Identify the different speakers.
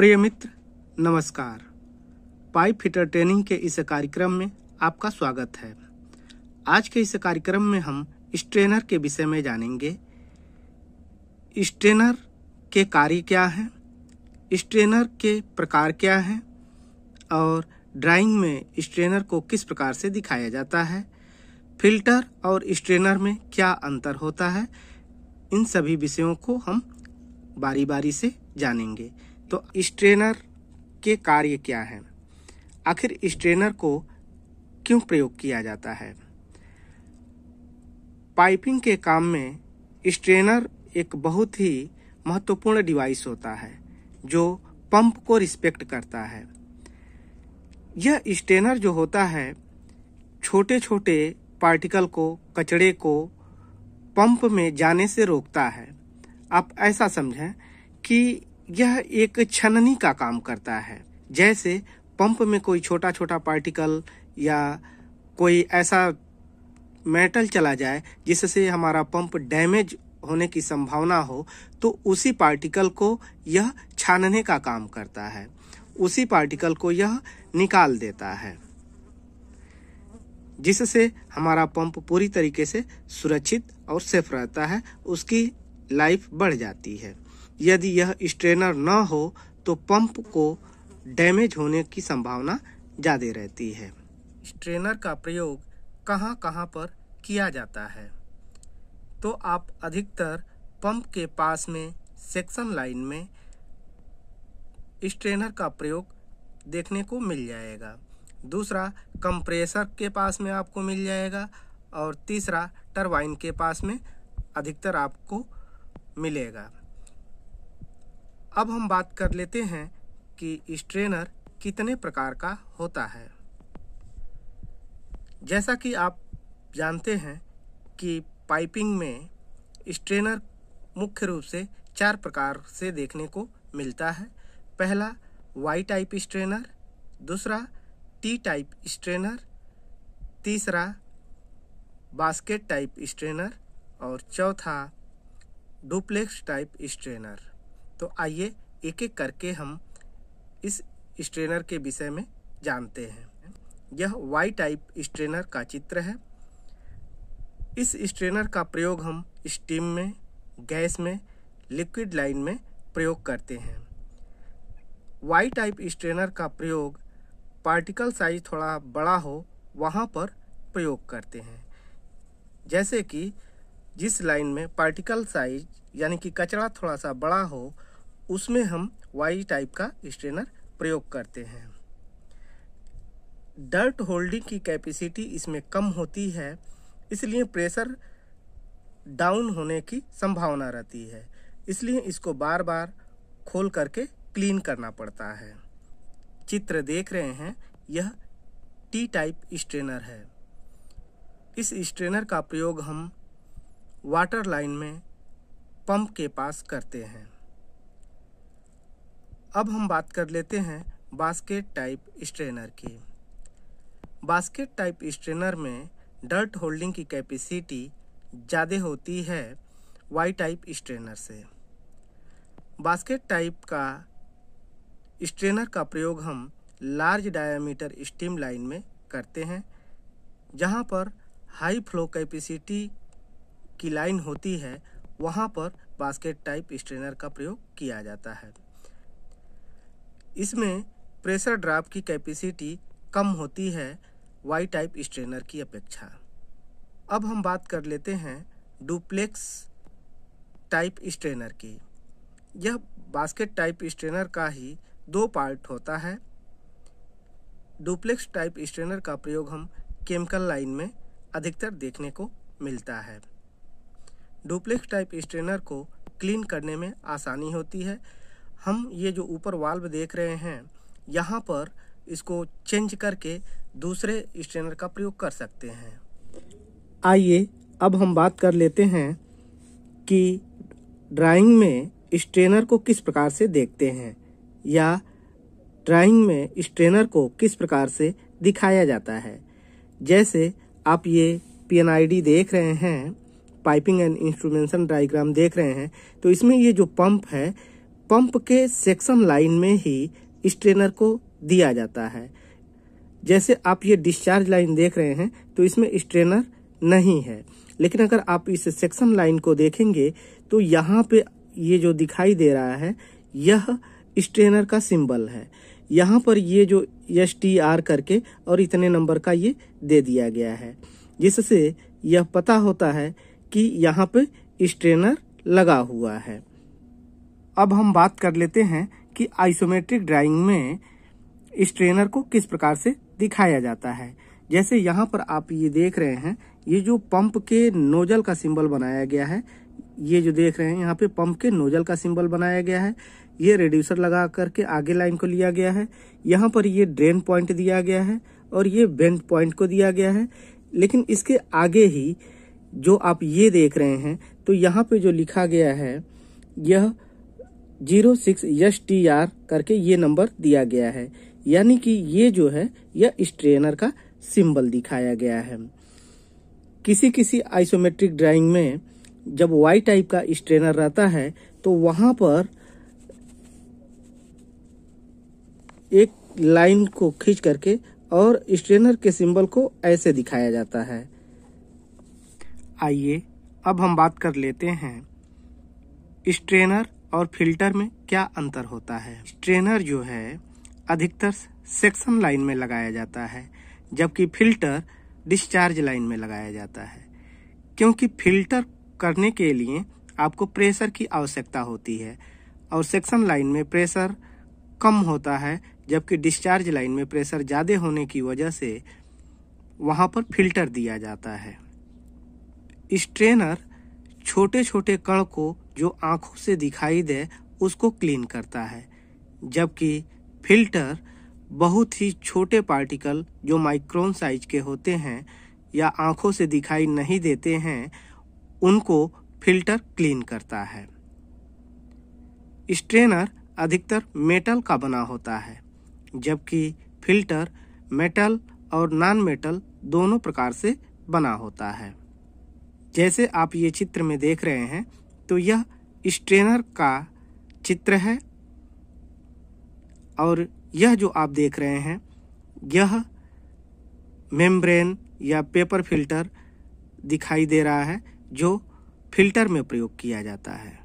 Speaker 1: प्रिय मित्र, नमस्कार। Pipe fitter training के इस कार्यक्रम में आपका स्वागत है। आज के इस कार्यक्रम में हम स्ट्रेनर के विषय में जानेंगे स्ट्रेनर के कार्य क्या हैं स्ट्रेनर के प्रकार क्या हैं, और ड्राइंग में स्ट्रेनर को किस प्रकार से दिखाया जाता है, फ़िल्टर और स्ट्रेनर में क्या अंतर होता है, इन सभी विषयों को हम बारी बारी से जानेंगे। तो स्ट्रेनर के कार्य क्या है? आखिर स्ट्रेनर को क्यों प्रयोग किया जाता है? पाइपिंग के काम में स्ट्रेनर एक बहुत ही महत्वपूर्ण डिवाइस होता है, जो पंप को रिस्पेक्ट करता है। यह स्ट्रेनर जो होता है छोटे छोटे पार्टिकल को कचड़े को पंप में जाने से रोकता है। आप ऐसा समझें कि यह एक छननी का काम करता है। जैसे पंप में कोई छोटा छोटा पार्टिकल या कोई ऐसा मेटल चला जाए, जिससे हमारा पंप डैमेज होने की संभावना हो तो उसी पार्टिकल को यह छानने का काम करता है। उसी पार्टिकल को यह निकाल देता है, जिससे हमारा पंप पूरी तरीके से सुरक्षित और सेफ़ रहता है, उसकी लाइफ बढ़ जाती है। यदि यह स्ट्रेनर न हो तो पंप को डैमेज होने की संभावना ज़्यादा रहती है। स्ट्रेनर का प्रयोग कहाँ कहाँ पर किया जाता है? तो आप अधिकतर पंप के पास में सेक्शन लाइन में स्ट्रेनर का प्रयोग देखने को मिल जाएगा। दूसरा, कंप्रेसर के पास में आपको मिल जाएगा और तीसरा, टरबाइन के पास में अधिकतर आपको मिलेगा। अब हम बात कर लेते हैं कि स्ट्रेनर कितने प्रकार का होता है। जैसा कि आप जानते हैं कि पाइपिंग में स्ट्रेनर मुख्य रूप से चार प्रकार से देखने को मिलता है। पहला वाई टाइप स्ट्रेनर दूसरा टी टाइप स्ट्रेनर तीसरा बास्केट टाइप स्ट्रेनर और चौथा डुप्लेक्स टाइप स्ट्रेनर तो आइए एक एक करके हम इस स्ट्रेनर के विषय में जानते हैं। यह वाई टाइप स्ट्रेनर का चित्र है। इस स्ट्रेनर का प्रयोग हम स्टीम में, गैस में, लिक्विड लाइन में प्रयोग करते हैं। वाई टाइप स्ट्रेनर का प्रयोग पार्टिकल साइज़ थोड़ा बड़ा हो, वहाँ पर प्रयोग करते हैं। जैसे कि जिस लाइन में पार्टिकल साइज़ यानी कि कचरा थोड़ा सा बड़ा हो उसमें हम वाई टाइप का स्ट्रेनर प्रयोग करते हैं। डर्ट होल्डिंग की कैपेसिटी इसमें कम होती है, इसलिए प्रेशर डाउन होने की संभावना रहती है। इसलिए इसको बार बार खोल करके क्लीन करना पड़ता है। चित्र देख रहे हैं, यह टी टाइप स्ट्रेनर है। इस स्ट्रेनर का प्रयोग हम वाटर लाइन में पंप के पास करते हैं। अब हम बात कर लेते हैं बास्केट टाइप स्ट्रेनर की। बास्केट टाइप स्ट्रेनर में डर्ट होल्डिंग की कैपेसिटी ज़्यादा होती है वाई टाइप स्ट्रेनर से। बास्केट टाइप का स्ट्रेनर का प्रयोग हम लार्ज डायामीटर स्टीम लाइन में करते हैं, जहाँ पर हाई फ्लो कैपेसिटी की लाइन होती है, वहाँ पर बास्केट टाइप स्ट्रेनर का प्रयोग किया जाता है। इसमें प्रेशर ड्राप की कैपेसिटी कम होती है वाई टाइप स्ट्रेनर की अपेक्षा। अब हम बात कर लेते हैं डुप्लेक्स टाइप स्ट्रेनर की। यह बास्केट टाइप स्ट्रेनर का ही दो पार्ट होता है। डुप्लेक्स टाइप स्ट्रेनर का प्रयोग हम केमिकल लाइन में अधिकतर देखने को मिलता है। डुप्लेक्स टाइप स्ट्रेनर को क्लीन करने में आसानी होती है। हम ये जो ऊपर वाल्व देख रहे हैं, यहाँ पर इसको चेंज करके दूसरे स्ट्रेनर का प्रयोग कर सकते हैं। आइए, अब हम बात कर लेते हैं कि ड्राइंग में स्ट्रेनर को किस प्रकार से देखते हैं, या ड्राइंग में स्ट्रेनर को किस प्रकार से दिखाया जाता है। जैसे आप ये पीएनआईडी देख रहे हैं पाइपिंग एंड इंस्ट्रूमेंशन डायग्राम देख रहे हैं तो इसमें ये जो पंप है पंप के सेक्शन लाइन में ही स्ट्रेनर को दिया जाता है। जैसे आप ये डिस्चार्ज लाइन देख रहे हैं तो इसमें स्ट्रेनर नहीं है। लेकिन अगर आप इस सेक्शन लाइन को देखेंगे तो यहाँ पे ये जो दिखाई दे रहा है, यह स्ट्रेनर का सिंबल है। यहाँ पर ये जो एस टी आर करके और इतने नंबर का ये दे दिया गया है। जिससे यह पता होता है कि यहाँ पे स्ट्रेनर लगा हुआ है। अब हम बात कर लेते हैं कि आइसोमेट्रिक ड्राइंग में स्ट्रेनर को किस प्रकार से दिखाया जाता है। जैसे यहाँ पर आप ये देख रहे हैं, ये जो पंप के नोजल का सिंबल बनाया गया है, ये जो देख रहे हैं, यहाँ पे पंप के नोजल का सिंबल बनाया गया है। ये रेड्यूसर लगा करके आगे लाइन को लिया गया है। यहाँ पर ये ड्रेन पॉइंट दिया गया है और ये बेंड पॉइंट को दिया गया है। लेकिन इसके आगे ही जो आप ये देख रहे हैं तो यहाँ पे जो लिखा गया है, यह ज़ीरो सिक्स यश टी आर करके ये नंबर दिया गया है। यानी कि ये जो है, यह स्ट्रेनर का सिंबल दिखाया गया है। किसी किसी आइसोमेट्रिक ड्राइंग में जब वाई टाइप का स्ट्रेनर रहता है तो वहाँ पर एक लाइन को खींच करके और स्ट्रेनर के सिंबल को ऐसे दिखाया जाता है। आइए, अब हम बात कर लेते हैं। स्ट्रेनर और फ़िल्टर में क्या अंतर होता है? स्ट्रेनर जो है, अधिकतर सेक्शन लाइन में लगाया जाता है, जबकि फ़िल्टर डिस्चार्ज लाइन में लगाया जाता है। क्योंकि फ़िल्टर करने के लिए आपको प्रेशर की आवश्यकता होती है, और सेक्शन लाइन में प्रेशर कम होता है, जबकि डिस्चार्ज लाइन में प्रेशर ज़्यादा होने की वजह से वहाँ पर फ़िल्टर दिया जाता है। स्ट्रेनर छोटे छोटे कण को जो आँखों से दिखाई दे, उसको क्लीन करता है। जबकि फ़िल्टर बहुत ही छोटे पार्टिकल जो माइक्रोन साइज़ के होते हैं या आँखों से दिखाई नहीं देते हैं, उनको फ़िल्टर क्लीन करता है। स्ट्रेनर अधिकतर मेटल का बना होता है, जबकि फ़िल्टर मेटल और नॉन मेटल दोनों प्रकार से बना होता है। जैसे आप ये चित्र में देख रहे हैं तो यह स्ट्रेनर का चित्र है। और यह जो आप देख रहे हैं, यह मेम्ब्रेन या पेपर फ़िल्टर दिखाई दे रहा है, जो फ़िल्टर में प्रयोग किया जाता है।